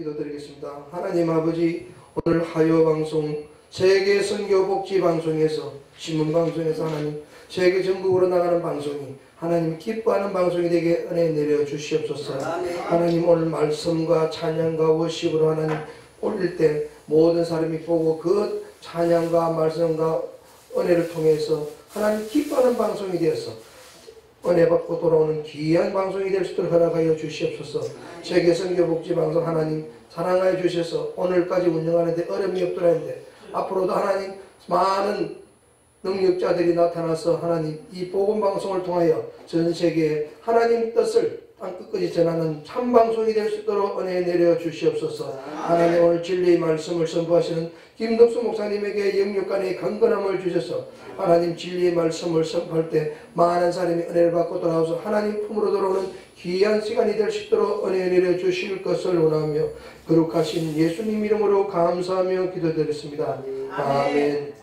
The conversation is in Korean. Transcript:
기도드리겠습니다. 하나님 아버지 오늘 하요 방송 세계 선교 복지 방송에서 신문 방송에서 하나님 세계 전국으로 나가는 방송이 하나님 기뻐하는 방송이 되게 은혜 내려 주시옵소서. 하나님 오늘 말씀과 찬양과 워십으로 하나님 올릴 때 모든 사람이 보고 그 찬양과 말씀과 은혜를 통해서 하나님 기뻐하는 방송이 되어서 은혜 받고 돌아오는 귀한 방송이 될 수 있도록 허락하여 주시옵소서. 세계 선교 복지 방송 하나님 사랑하여 주셔서 오늘까지 운영하는데 어려움이 없더라 했는데 앞으로도 하나님 많은 능력자들이 나타나서 하나님 이 복음 방송을 통하여 전 세계에 하나님 뜻을 땅 끝까지 전하는 참 방송이 될 수 있도록 은혜 내려 주시옵소서. 하나님 오늘 진리의 말씀을 선포하시는 김덕수 목사님에게 영육간의 강건함을 주셔서 하나님 진리의 말씀을 선포할 때 많은 사람이 은혜를 받고 돌아와서 하나님 품으로 돌아오는 귀한 시간이 될 수 있도록 은혜 내려 주실 것을 원하며 거룩하신 예수님 이름으로 감사하며 기도드렸습니다. 아멘.